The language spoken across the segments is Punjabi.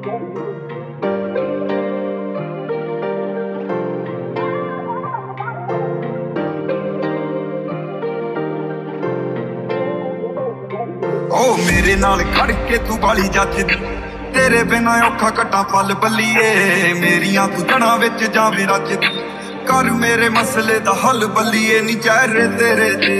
ਓ ਮੇਰੇ ਨਾਲ ਖੜ ਕੇ ਤੂੰ ਬਾਲੀ ਜੱਜਦੀ ਤੇਰੇ ਬਿਨਾ ਔਖਾ ਕਟਾ ਪਲ ਬੱਲੀਏ। ਮੇਰੀਆਂ ਤੂੰ ਜਣਾ ਵਿੱਚ ਜਾਵੇਂ ਰੱਜਦੀ ਕਰ ਮੇਰੇ ਮਸਲੇ ਦਾ ਹੱਲ ਬੱਲੀਏ। ਨੀ ਰਹੇ ਤੇਰੇ ਤੇ।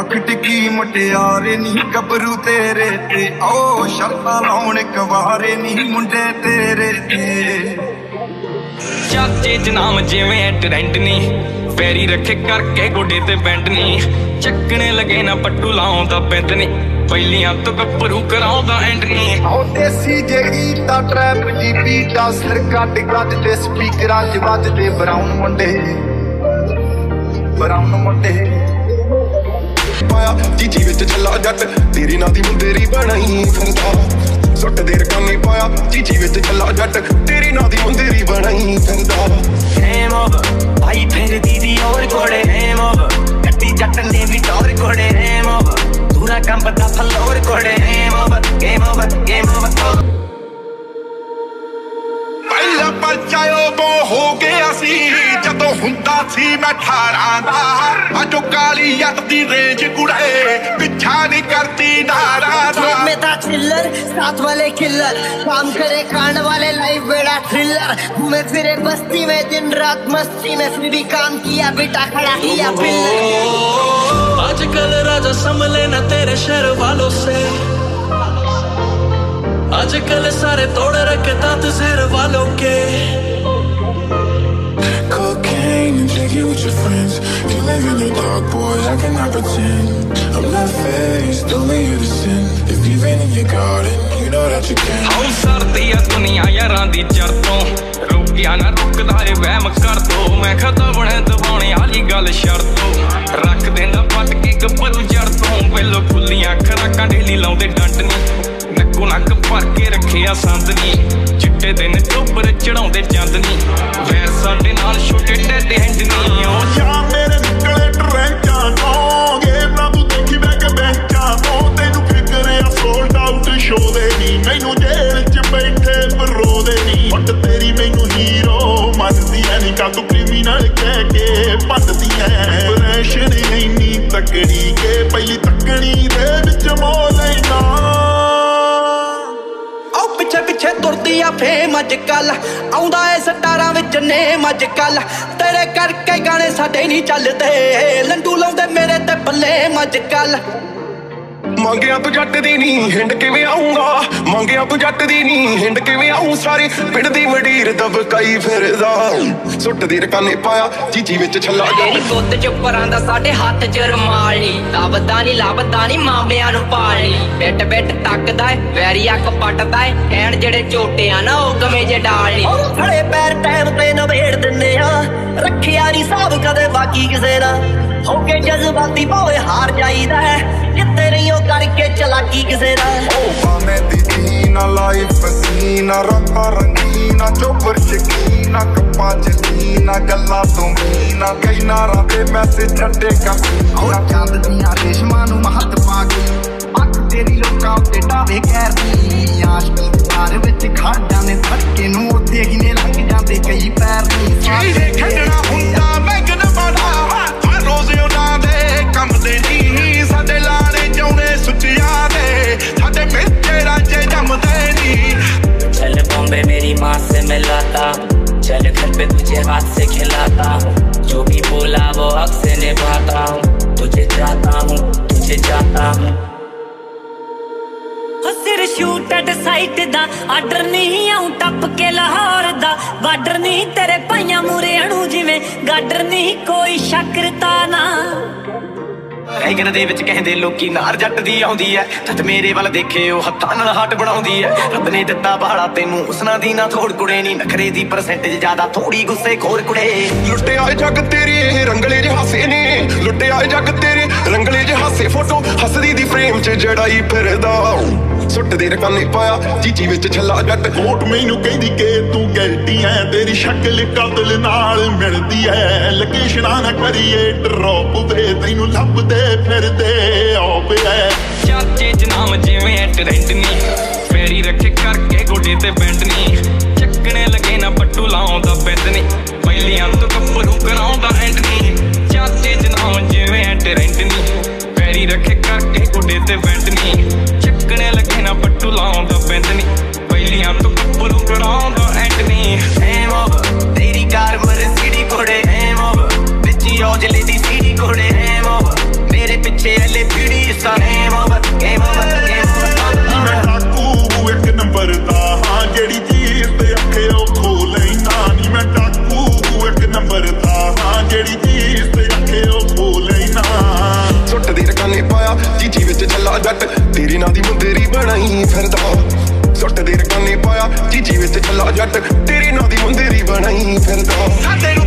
ਅੱਖ ਟਿੱਕੀ ਮਟਿਆਰੇ ਨੀ ਗੱਭਰੂ ਤੇਰੇ ਤੇ। ਓ ਸ਼ਰਤਾਂ ਲਾਉਣ ਕਵਾਰੇ ਨੀ ਮੁੰਡੇ ਤੇਰੇ ਤੇ। ਚਾਚੇ ਚ ਨਾਮ ਜਿਵੇਂ ਟ੍ਰੈਂਡ ਨਹੀਂ ਪੈਰੀ ਰੱਖੇ ਕਰਕੇ ਗੋਡੇ ਤੇ ਬੈਂਡ ਨਹੀਂ ਚੱਕਣੇ ਲਗੇ ਨਾ ਪੱਟੂ ਲਾਉਂਦਾ ਪੈਂਦ ਨਹੀਂ ਪਹਿਲੀਆਂ ਤੋਂ ਗੱਭਰੂ ਕਰਾਉਂਦਾ ਐਂਡ ਨਹੀਂ ਆਉ ਦੇਸੀ ਜਿਹੜੀ ਤਾਂ ਟਰੈਪ ਜੀ ਬੀਟਾ ਸਿਰ ਕੱਟ ਗੱਜ ਤੇ ਸਪੀਕਰਾਂ 'ਚ ਵੱਜਦੇ ਬਰਾਊਨ ਮੁੰਡੇ। ਬਰਾਊਨ ਮੁੰਡੇ। ਪਾਇਆ। ਜੀਜੀ ਵਿੱਚ ਚੱਲਾ ਜੱਟ ਤੇਰੀ ਨਾਂ ਦੀ ਮੁੰਦੇਰੀ ਬਣਾਈ ਫਿਰਦਾ ਸੁੱਟ ਦੇ ਰਕਾਨੀ ਪਾਇਆ ਜੀਜੀ ਵਿੱਚ ਚੱਲਾ ਜੱਟ ਤੇਰੀ ਨਾਂ ਦੀ ਮੁੰਦੇਰੀ ਬਣਾਈ ਫਿਰਦਾ ਹੇਮ ਓਵਰ ਭਾਈ ਫਿਰ ਦੀਦੀ ਔਰ ਕੋੜੇ ਹੇਮ ਓਵਰ ਕੱਟੀ ਜੱਟ ਨੇ ਵੀ ਟੌਰ ਕੋੜੇ ਹੇਮ ਓਵਰ ਦੂਰਾ ਕੰਬਦਾ ਫਲੋਰ ਕੋੜੇ Hem over game over game over ਪਹਿਲਾ ਪਰਚਾਇਓ ਤੋਂ ਹੋ ਗਿਆ ਹੁੰਦਾ ਸੀ ਮੈਂ 18 ਦਾ ਅਜੋ ਕਾਲੀ ਜੱਟ ਦੀ ਰੇਂਜ ਕੁੜੇ ਪਿੱਛਾ ਨਹੀਂ ਕਰਦੀ ਨਾਰਾ ट्रक में था चिल्लर साथ वाले किल्लर काम करे कांड वाले लाइफ बेड़ा थ्रिलर घूमे फिरे बस्ती में दिन रात मस्ती में फिर भी काम किया बेटा खड़ा किया पिल्लर आजकल राजा संभले न तेरे शहर वालों से आजकल सारे तोड़ रखे तात शहर वालों के Cocaine and drinking with your friends. You live in the dark, boy, I cannot pretend. I'm not faced, only you to sin. If you've been in your garden, you know that you can. ਆਉ ਸਰਦੀ ਆ ਦੁਨੀਆ ਯਾਰਾਂ ਦੀ ਜੜ ਤੋਂ ਰੁਕਿਆ ਨਾ ਰੁਕਦਾ ਏ ਵਹਿਮ ਕਰ ਦੋ ਮੈਂ ਖਤਾ ਬਣੇ ਦਬਾਉਣੇ ਵਾਲੀ ਗੱਲ ਛੱਡ ਦੋ ਰੱਖ ਦੇਂਦਾ ਪੱਟ ਕੇ ਗੱਭਰੂ ਜੜ ਤੋਂ ਪਹਿਲੋ ਖੁੱਲੀਆਂ ਖਰਾਕਾਂ ਢੇਲੀ ਲਾਉਂਦੇ ਡੰਡ ਨੀ ਨੱਕੋ ਨੱਕ ਭਰ ਕੇ ਰੱਖਿਆ ਸੰਦ ਚਿੱਟੇ ਦਿਨ ਚੋਬਰ ਚੜਾਉਂਦੇ ਚੰਦ ਵੈਰ ਸਾਡੇ ਨਾਲ ਛੋਟੇ ਟੈਡੇ ਹੈਂਡ ਨੀ। ਉਹ ਜਾਂ ਮੇਰੇ ਨਿਕਲੇ ਟਰੈਂਚਾਂ ਤੋਂ। ਗੇਮ ਨਾ ਦੇਖੀ ਬੈਕ ਬੈਂਚਾਂ ਤੋਂ। ਤੈਨੂੰ ਫਿਕਰ ਆ ਸੋਲਡ ਆਊਟ ਸ਼ੋ ਦੇ ਨਹੀਂ ਮੈਨੂੰ ਜੇਲ੍ਹ 'ਚ ਬੈਠੇ ਪਰੋ ਦੇ ਨਹੀਂ ਹੱਟ ਤੇਰੀ ਮੈਨੂੰ ਹੀਰੋ ਮੰਨਦੀ ਐ ਨਹੀਂ ਕਾ ਤੂੰ ਕ੍ਰਿਮੀਨਲ ਕਹਿ ਕੇ ਭੰਨਦੀ ਐ। ਪ੍ਰੈਸ਼ਨ ਇੰਨੀ ਤਕੜੀ ਕੇ ਪਹਿਲੀ ਤੱਕਣੀ ਦੇ ਵਿੱਚ ਮੋ ਲੈਣਾ ਫੇਮ ਅੱਜ ਕੱਲ ਆਉਂਦਾ ਏ ਸਟਾਰਾਂ ਵਿੱਚ ਨੇਮ ਅੱਜ ਕੱਲ ਤੇਰੇ ਕਰਕੇ ਗਾਣੇ ਸਾਡੇ ਨਹੀਂ ਚੱਲਦੇ। ਲੰਡੂ ਲਾਉਂਦੇ ਮੇਰੇ ਤੇ ਬੱਲੇ ਅੱਜ ਕੱਲ ਮੰਗਿਆ ਤੂੰ ਜੱਟ ਦੀ ਨਹੀਂ ਹਿੰਡ ਕਿਵੇਂ ਆਉਂਗਾ ਮੰਗਿਆ ਤੂੰ ਜੱਟ ਦੀ ਨਹੀਂ ਹਿੰਡ ਕਿਵੇਂ ਆਉਂ ਸਾਰੇ ਪਿੰਡ ਦੀ ਵਡੀਰ ਦਬਕਾਈ ਫਿਰਦਾ। ਸੁੱਟ ਦੀ ਰਕਾਨੇ ਪਾਇਆ ਜੀਜੀ ਵਿੱਚ ਛੱਲਾ ਤੇਰੀ ਜਾ ਗੁੱਤ ਚ ਉੱਪਰਾਂ ਦਾ ਸਾਡੇ ਹੱਥ ਚ ਰੁਮਾਲ ਨੀ। ਲੱਭਦਾ ਨੀ ਲੱਭਦਾ ਨੀ ਮਾਮਿਆਂ ਨੂੰ ਪਾਲ ਨੀ। ਬਿੱਟ ਬਿੱਟ ਤੱਕਦਾ ਏ ਵੈਰੀ ਅੱਖ ਪੱਟਦਾ ਏ। ਐਣ ਜਿਹੜੇ ਝੋਟੇ ਆ ਨਾ ਉਹ ਗਵੇਂ ਜੇ ਡਾਲ ਨੀ। ਉਹ ਖੜੇ ਪੈਰ ਟਾਈਮ ਤੇ ਨਵੇੜ ਦਿੰਨੇ ਆ। ਰੱਖਿਆ ਨਹੀਂ ਸਾਬ ਕਦੇ ਬਾਕੀ ਕਿਸੇ ਦਾ। ਹੋ ਕੇ ਜਜ਼ਬਾਤੀ ਭਾਵੇਂ ਹਾਰ ਜਾਈਦਾ ਹੈ। ਜਿੱਤੇ ਨਹੀਂ ਉਹ ਕਰਕੇ ਚਲਾਕੀ ਕਿਸੇ ਦਾ। ਓ ਬਾਵੇਂ ਦੀ ਜੀਨਾ ਲਾਈਫ ਸੀਨਾ ਰੱਖਾ ਰੰਗੀਨਾ ਚੋਬਰ ਸ਼ਕੀਨਾ ਕੱਪਾਂ ਚ ਸੀਨਾ ਗੱਲਾਂ ਤੋਂ ਮੀਨਾ ਕਈ ਨਾਰਾਂ ਦੇ ਮੈਸੇਜ ਛੱਡੇ ਕਾਫੀ ਓ ਚੰਦ ਦੀਆਂ ਰੇਸ਼ਮਾਂ ਨੂੰ ਮਹੱਤ घर पे तुझे हाथ से खिलाता हूँ जो भी बोला वो हक से निभाता हूँ तुझे चाहता हूँ तुझे चाहता हूँ ਸਿਰ ਸ਼ੂਟ ਐਟ ਸਾਈਟ ਦਾ ਆਰਡਰ ਨਹੀਂ ਆਉਂ ਟੱਪ ਕੇ ਲਾਹੌਰ ਦਾ ਬਾਰਡਰ ਨਹੀਂ ਤੇਰੇ ਭਾਈਆਂ ਮੂਰੇ ਅਣੂ ਜਿਵੇਂ ਗਾਡਰ ਨਹੀਂ ਕੋਈ ਸ਼ੱਕਰਤਾ ਨਾ ਟਾਈਗਰ ਦੇ ਵਿੱਚ ਕਹਿੰਦੇ ਲੋਕੀ ਨਾਰ ਜੱਟ ਦੀ ਆਉਂਦੀ ਐ। ਤਤ ਮੇਰੇ ਵੱਲ ਦੇਖੇ ਉਹ ਹੱਥਾਂ ਨਾਲ ਹੱਟ ਬਣਾਉਂਦੀ ਐ। ਰੱਬ ਨੇ ਦਿੱਤਾ ਬਾੜਾ ਤੈਨੂੰ, ਉਸਨਾ ਦੀ ਨਾ ਥੋੜ ਕੁੜੇ ਨਹੀਂ ਨਖਰੇ ਦੀ ਪਰਸੈਂਟੇਜ ਜ਼ਿਆਦਾ ਥੋੜੀ ਗੁੱਸੇ ਖੋਰ ਕੁੜੇ। ਲੁੱਟਿਆ ਜੱਗ ਤੇਰੇ ਇਹ ਰੰਗਲੇ ਜਿਹੇ ਹਾਸੇ ਨੇ। ਲੁੱਟਿਆ ਜੱਗ ਤੇਰੇ, ਰੰਗਲੇ ਜਿਹੇ ਹਾਸੇ। ਫੋਟੋ ਹੱਸਦੀ ਦੀ ਫਰੇਮ 'ਚ ਜੜਾਈ ਫਿਰਦਾ। ਸੁੱਟ ਦੇ ਰਕਾਨੇ ਪਾਇਆ। ਜੀਜੀ ਵਿੱਚ ਛੱਲਾ ਜੱਟ ਕੋਟ ਮੈਨੂੰ ਕਹਿੰਦੀ ਕਿ ਤੂੰ ਗਲਤੀ ਐ, ਤੇਰੀ ਸ਼ਕਲ ਕਤਲ ਨਾਲ ਮਿਲਦੀ ਐ। ਲੋਕੇਸ਼ਨਾਂ ਨਾ ਕਰੀਏ ਡਰੋਪ ਵੇ ਤੈਨੂੰ ਲੱਭਦੇ ਫਿਰਦੇ ਆਉ ਐ। ਚਾਚੇ ਚ ਨਾਮ ਜਿਵੇਂ ਟ੍ਰੈਂਡ ਨਹੀਂ ਫੇਰੀ ਰੱਖੇ ਕਰਕੇ ਗੋਡੇ ਤੇ ਬੈਂਡ ਨਹੀਂ ਚੱਕਣੇ ਲੱਗੇ ਨਾ ਪੱਟੂ ਲਾਉਂਦਾ ਬੈਂਦ ਨਹੀਂ ਪਹਿਲੀਆਂ ਤੋਂ ਗੱਭਰੂ ਕਰਾਉਂਦਾ ਫਿਰਦਾ ਜੱਟ, ਤੇਰੇ ਨਾਂ ਦੀ ਮੁੰਦਰੀ ਬਣਾਈ ਫਿਰਦਾ ਸੁੱਟ ਦੇ ਰਕਾਨੇ ਪਾਇਆ ਚੀਚੀ ਵਿੱਚ ਚੱਲਾ ਜੱਟ, ਤੇਰੇ ਨਾਂ ਦੀ ਮੁੰਦਰੀ ਬਣਾਈ ਫਿਰਦਾ ਸਾਡੇ